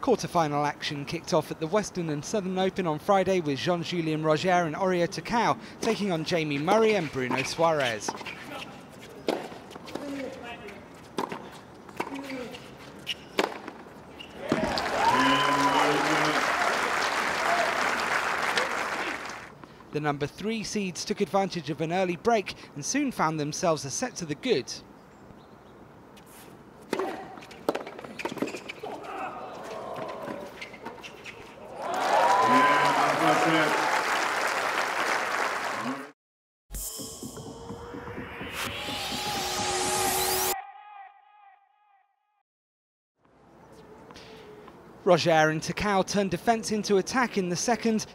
Quarter-final action kicked off at the Western and Southern Open on Friday with Jean-Julien Rojer and Horia Tecau taking on Jamie Murray and Bruno Soares. The number three seeds took advantage of an early break and soon found themselves a set to the good. Rojer and Tecau turned defence into attack in the second.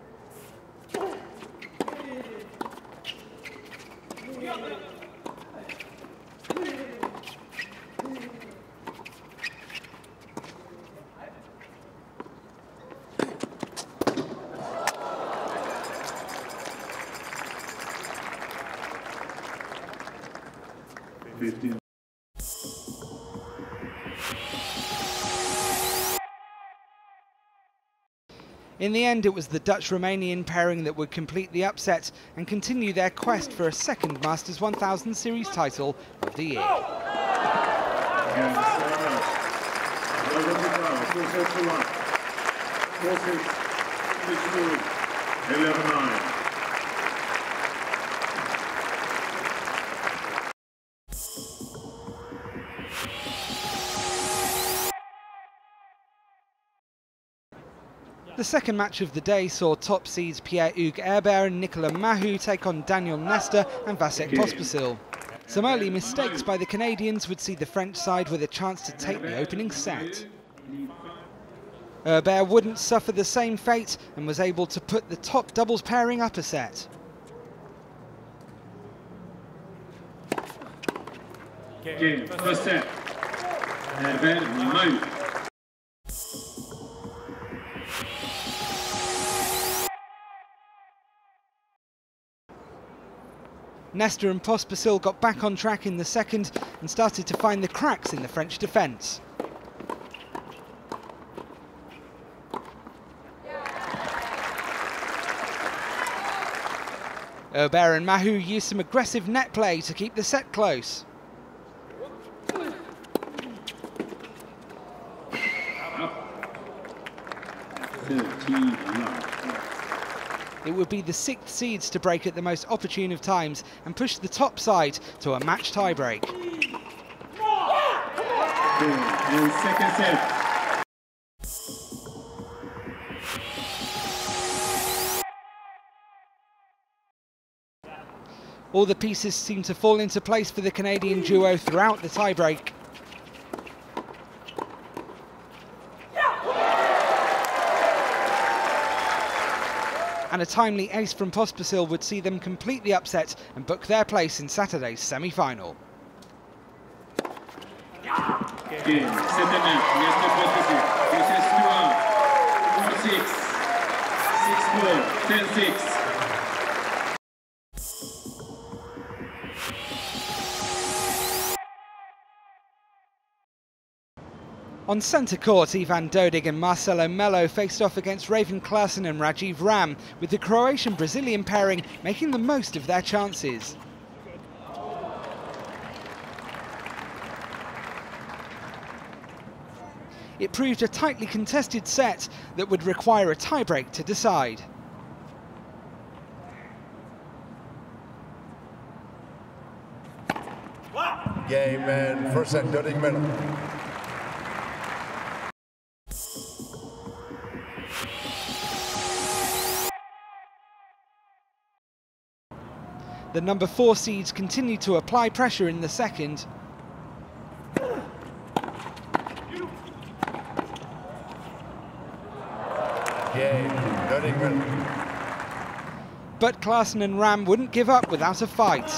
In the end, it was the Dutch-Romanian pairing that would complete the upset and continue their quest for a second Masters 1000 Series title of the year. Eleven The second match of the day saw top seeds Pierre-Hugues Herbert and Nicolas Mahut take on Daniel Nestor and Vasek Pospisil. Some early mistakes by the Canadians would see the French side with a chance to take the opening set. Herbert wouldn't suffer the same fate and was able to put the top doubles pairing up a set. Game, first set. Herbert. Nestor and Pospisil got back on track in the second and started to find the cracks in the French defence. Herbert and Mahut used some aggressive net play to keep the set close. It would be the sixth seeds to break at the most opportune of times and push the top side to a match tiebreak. All the pieces seem to fall into place for the Canadian duo throughout the tiebreak. And a timely ace from Pospisil would see them completely upset and book their place in Saturday's semi-final. On centre court, Ivan Dodig and Marcelo Melo faced off against Raven Klaasen and Rajeev Ram, with the Croatian-Brazilian pairing making the most of their chances. It proved a tightly contested set that would require a tiebreak to decide. Game and first set, Dodig Melo. The number four seeds continue to apply pressure in the second. But Klaasen and Ram wouldn't give up without a fight.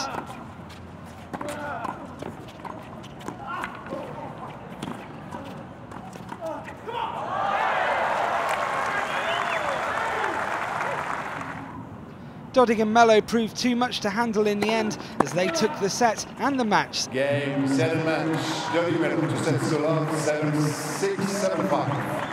Dodig and Melo proved too much to handle in the end as they took the set and the match. Game, seven match, Melo set seven, six, seven, five.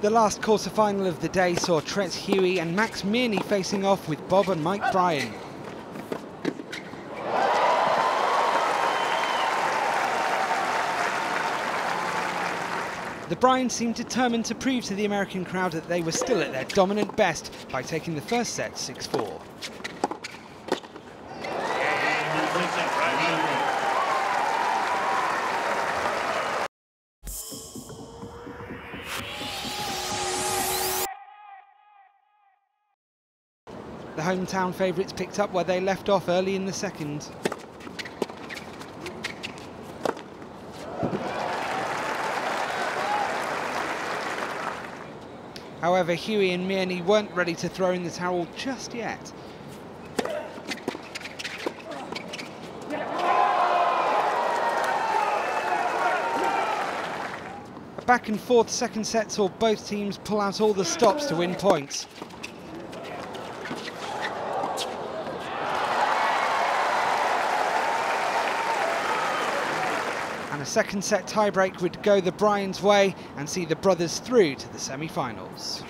The last quarter final of the day saw Treat Huey and Max Mirnyi facing off with Bob and Mike Bryan. The Bryans seemed determined to prove to the American crowd that they were still at their dominant best by taking the first set 6-4. The hometown favourites picked up where they left off early in the second. However, Huey and Mirnyi weren't ready to throw in the towel just yet. A back and forth second set saw both teams pull out all the stops to win points. The second set tiebreak would go the Bryans' way and see the brothers through to the semi-finals.